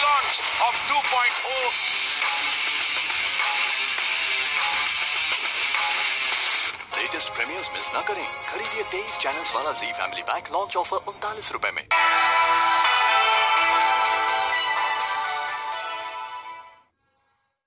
of 2.0 latest premieres miss ना करें खरीदिए तेईस चैनल्स वाला Zee family pack launch offer उनतालीस रुपए में।